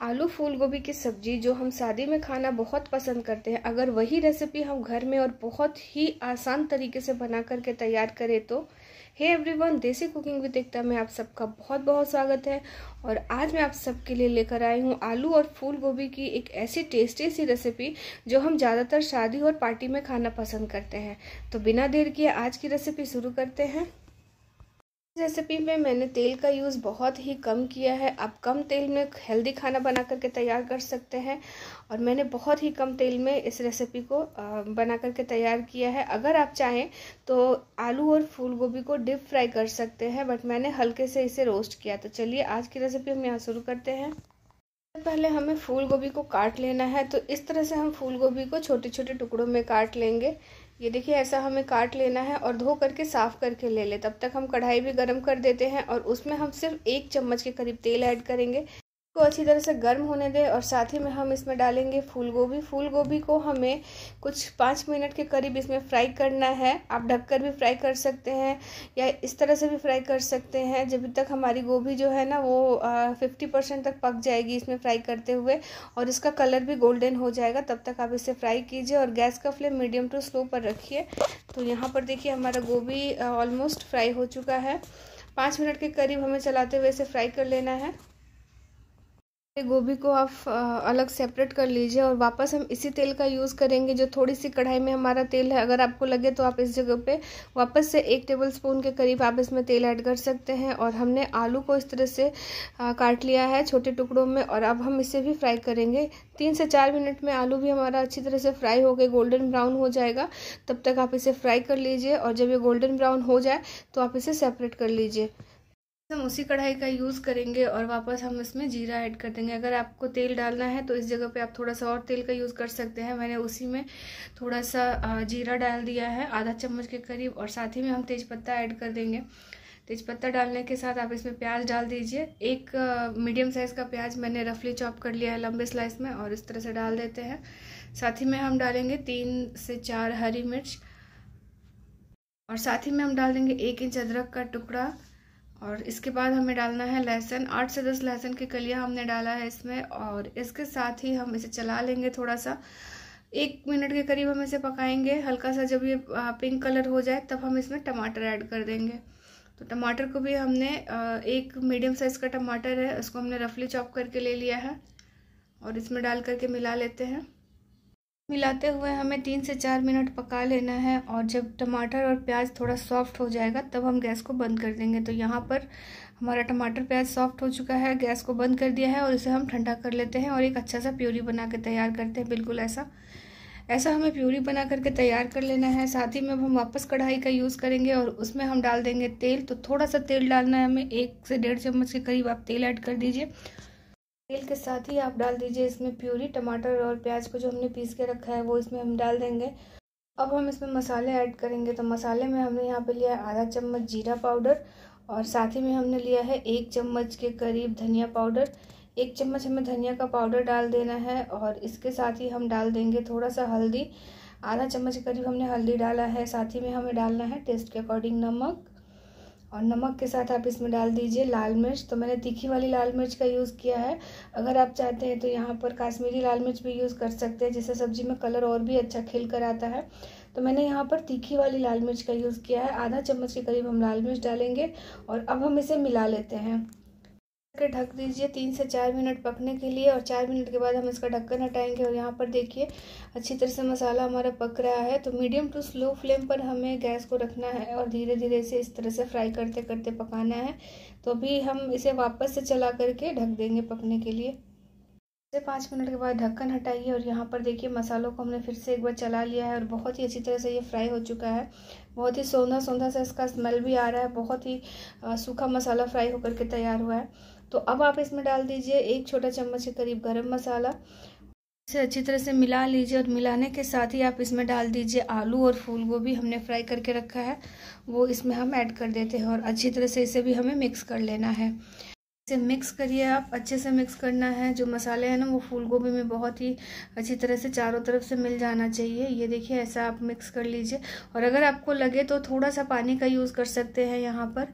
आलू फूल गोभी की सब्ज़ी जो हम शादी में खाना बहुत पसंद करते हैं, अगर वही रेसिपी हम घर में और बहुत ही आसान तरीके से बना करके तैयार करें तो hey everyone desi cooking with Ekta में आप सबका बहुत बहुत स्वागत है। और आज मैं आप सबके लिए लेकर आई हूँ आलू और फूल गोभी की एक ऐसी टेस्टी सी रेसिपी जो हम ज़्यादातर शादी और पार्टी में खाना पसंद करते हैं। तो बिना देर किए आज की रेसिपी शुरू करते हैं। रेसिपी में मैंने तेल का यूज़ बहुत ही कम किया है। आप कम तेल में हेल्दी खाना बना करके तैयार कर सकते हैं और मैंने बहुत ही कम तेल में इस रेसिपी को बना करके तैयार किया है। अगर आप चाहें तो आलू और फूल गोभी को डिप फ्राई कर सकते हैं बट मैंने हल्के से इसे रोस्ट किया। तो चलिए आज की रेसिपी हम यहाँ शुरू करते हैं। पहले हमें फूल गोभी को काट लेना है। तो इस तरह से हम फूल गोभी को छोटे छोटे टुकड़ों में काट लेंगे। ये देखिए, ऐसा हमें काट लेना है और धो करके साफ़ करके ले ले। तब तक हम कढ़ाई भी गर्म कर देते हैं और उसमें हम सिर्फ़ एक चम्मच के करीब तेल ऐड करेंगे। को अच्छी तरह से गर्म होने दें और साथ ही में हम इसमें डालेंगे फूल गोभी फूल गोभी को हमें कुछ पाँच मिनट के करीब इसमें फ्राई करना है। आप ढककर भी फ्राई कर सकते हैं या इस तरह से भी फ्राई कर सकते हैं। जब तक हमारी गोभी जो है ना वो फिफ्टी परसेंट तक पक जाएगी इसमें फ्राई करते हुए और इसका कलर भी गोल्डन हो जाएगा, तब तक आप इसे फ्राई कीजिए और गैस का फ्लेम मीडियम टू स्लो पर रखिए। तो यहाँ पर देखिए हमारा गोभी ऑलमोस्ट फ्राई हो चुका है। पाँच मिनट के करीब हमें चलाते हुए इसे फ्राई कर लेना है। गोभी को आप अलग सेपरेट कर लीजिए और वापस हम इसी तेल का यूज़ करेंगे जो थोड़ी सी कढ़ाई में हमारा तेल है। अगर आपको लगे तो आप इस जगह पे वापस से एक टेबल स्पून के करीब आप इसमें तेल ऐड कर सकते हैं और हमने आलू को इस तरह से काट लिया है छोटे टुकड़ों में और अब हम इसे भी फ्राई करेंगे। तीन से चार मिनट में आलू भी हमारा अच्छी तरह से फ्राई हो गए गोल्डन ब्राउन हो जाएगा। तब तक आप इसे फ्राई कर लीजिए और जब ये गोल्डन ब्राउन हो जाए तो आप इसे सेपरेट कर लीजिए। हम उसी कढ़ाई का यूज़ करेंगे और वापस हम इसमें जीरा ऐड कर देंगे। अगर आपको तेल डालना है तो इस जगह पे आप थोड़ा सा और तेल का यूज़ कर सकते हैं। मैंने उसी में थोड़ा सा जीरा डाल दिया है, आधा चम्मच के करीब, और साथ ही में हम तेज़पत्ता ऐड कर देंगे। तेज़पत्ता डालने के साथ आप इसमें प्याज डाल दीजिए। एक मीडियम साइज़ का प्याज मैंने रफली चॉप कर लिया है लंबे स्लाइस में, और इस तरह से डाल देते हैं। साथ ही में हम डालेंगे तीन से चार हरी मिर्च, और साथ ही में हम डाल देंगे एक इंच अदरक का टुकड़ा। और इसके बाद हमें डालना है लहसुन। आठ से दस लहसुन की कलियाँ हमने डाला है इसमें और इसके साथ ही हम इसे चला लेंगे थोड़ा सा एक मिनट के करीब हम इसे पकाएँगे। हल्का सा जब ये पिंक कलर हो जाए तब हम इसमें टमाटर ऐड कर देंगे। तो टमाटर को भी हमने एक मीडियम साइज़ का टमाटर है, उसको हमने रफली चॉप करके ले लिया है और इसमें डाल करके मिला लेते हैं। मिलाते हुए हमें तीन से चार मिनट पका लेना है और जब टमाटर और प्याज थोड़ा सॉफ्ट हो जाएगा, तब हम गैस को बंद कर देंगे। तो यहाँ पर हमारा टमाटर प्याज सॉफ्ट हो चुका है, गैस को बंद कर दिया है और इसे हम ठंडा कर लेते हैं और एक अच्छा सा प्यूरी बना के तैयार करते हैं। बिल्कुल ऐसा ऐसा हमें प्यूरी बना करके तैयार कर लेना है। साथ ही में अब हम वापस कढ़ाई का यूज़ करेंगे और उसमें हम डाल देंगे तेल। तो थोड़ा सा तेल डालना है हमें, एक से डेढ़ चम्मच के करीब आप तेल ऐड कर दीजिए। तेल के साथ ही आप डाल दीजिए इसमें प्यूरी, टमाटर और प्याज को जो हमने पीस के रखा है वो इसमें हम डाल देंगे। अब हम इसमें मसाले ऐड करेंगे। तो मसाले में हमने यहाँ पे लिया है आधा चम्मच जीरा पाउडर और साथ ही में हमने लिया है एक चम्मच के करीब धनिया पाउडर। एक चम्मच हमें धनिया का पाउडर डाल देना है और इसके साथ ही हम डाल देंगे थोड़ा सा हल्दी। आधा चम्मच के करीब हमने हल्दी डाला है। साथ ही में हमें डालना है टेस्ट के अकॉर्डिंग नमक। और नमक के साथ आप इसमें डाल दीजिए लाल मिर्च। तो मैंने तीखी वाली लाल मिर्च का यूज़ किया है। अगर आप चाहते हैं तो यहाँ पर काश्मीरी लाल मिर्च भी यूज़ कर सकते हैं, जिससे सब्ज़ी में कलर और भी अच्छा खिल कर आता है। तो मैंने यहाँ पर तीखी वाली लाल मिर्च का यूज़ किया है। आधा चम्मच के करीब हम लाल मिर्च डालेंगे और अब हम इसे मिला लेते हैं। के ढक दीजिए तीन से चार मिनट पकने के लिए और चार मिनट के बाद हम इसका ढक्कन हटाएँगे और यहाँ पर देखिए, अच्छी तरह से मसाला हमारा पक रहा है। तो मीडियम टू स्लो फ्लेम पर हमें गैस को रखना है और धीरे धीरे से इस तरह से फ्राई करते करते पकाना है। तो अभी हम इसे वापस से चला करके ढक देंगे पकने के लिए। से पाँच मिनट के बाद ढक्कन हटाइए और यहाँ पर देखिए मसालों को हमने फिर से एक बार चला लिया है और बहुत ही अच्छी तरह से ये फ्राई हो चुका है। बहुत ही सौंधा सौंधा सा इसका स्मेल भी आ रहा है, बहुत ही सूखा मसाला फ्राई होकर के तैयार हुआ है। तो अब आप इसमें डाल दीजिए एक छोटा चम्मच के करीब गरम मसाला। इसे अच्छी तरह से मिला लीजिए और मिलाने के साथ ही आप इसमें डाल दीजिए आलू और फूल गोभी हमने फ्राई करके रखा है। वो इसमें हम ऐड कर देते हैं और अच्छी तरह से इसे भी हमें मिक्स कर लेना है। इसे मिक्स करिए आप, अच्छे से मिक्स करना है। जो मसाले हैं ना, वो फूल गोभी में बहुत ही अच्छी तरह से चारों तरफ़ से मिल जाना चाहिए। ये देखिए, ऐसा आप मिक्स कर लीजिए। और अगर आपको लगे तो थोड़ा सा पानी का यूज़ कर सकते हैं यहाँ पर।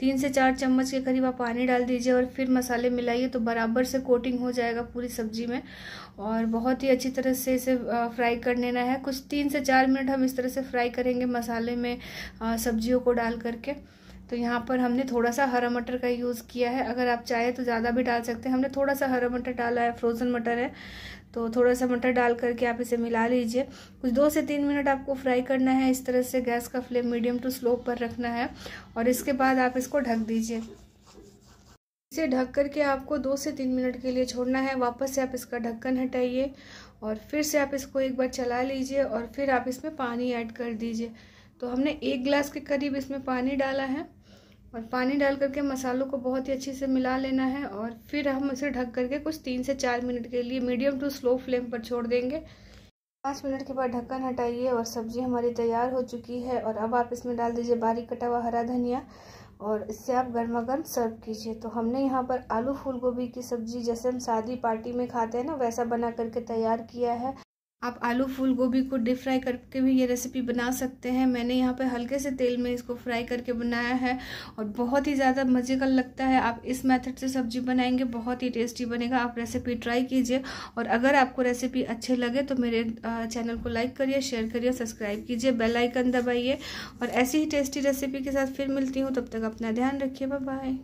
तीन से चार चम्मच के करीब आप पानी डाल दीजिए और फिर मसाले मिलाइए तो बराबर से कोटिंग हो जाएगा पूरी सब्ज़ी में। और बहुत ही अच्छी तरह से इसे फ्राई कर लेना है। कुछ तीन से चार मिनट हम इस तरह से फ्राई करेंगे मसाले में सब्जियों को डाल करके। तो यहाँ पर हमने थोड़ा सा हरा मटर का यूज़ किया है। अगर आप चाहें तो ज़्यादा भी डाल सकते हैं। हमने थोड़ा सा हरा मटर डाला है फ्रोज़न मटर है। तो थोड़ा सा मटर डाल करके आप इसे मिला लीजिए। कुछ दो से तीन मिनट आपको फ्राई करना है। इस तरह से गैस का फ्लेम मीडियम टू स्लो पर रखना है और इसके बाद आप इसको ढक दीजिए। इसे ढक करके आपको दो से तीन मिनट के लिए छोड़ना है। वापस से आप इसका ढक्कन हटाइए और फिर से आप इसको एक बार चला लीजिए और फिर आप इसमें पानी ऐड कर दीजिए। तो हमने एक गिलास के करीब इसमें पानी डाला है। और पानी डाल करके मसालों को बहुत ही अच्छे से मिला लेना है और फिर हम इसे ढक करके कुछ तीन से चार मिनट के लिए मीडियम टू स्लो फ्लेम पर छोड़ देंगे। पाँच मिनट के बाद ढक्कन हटाइए और सब्ज़ी हमारी तैयार हो चुकी है और अब आप इसमें डाल दीजिए बारीक कटा हुआ हरा धनिया और इससे आप गर्मा गर्म सर्व कीजिए। तो हमने यहाँ पर आलू फूल गोभी की सब्ज़ी जैसे हम शादी पार्टी में खाते हैं ना, वैसा बना करके तैयार किया है। आप आलू फूल गोभी को डीप फ्राई करके भी ये रेसिपी बना सकते हैं। मैंने यहाँ पे हल्के से तेल में इसको फ्राई करके बनाया है और बहुत ही ज़्यादा मज़े का लगता है। आप इस मेथड से सब्ज़ी बनाएँगे, बहुत ही टेस्टी बनेगा। आप रेसिपी ट्राई कीजिए और अगर आपको रेसिपी अच्छे लगे तो मेरे चैनल को लाइक करिए शेयर करिए सब्सक्राइब कीजिए बेल आइकन दबाइए और ऐसी ही टेस्टी रेसिपी के साथ फिर मिलती हूँ। तब तक अपना ध्यान रखिए। बाय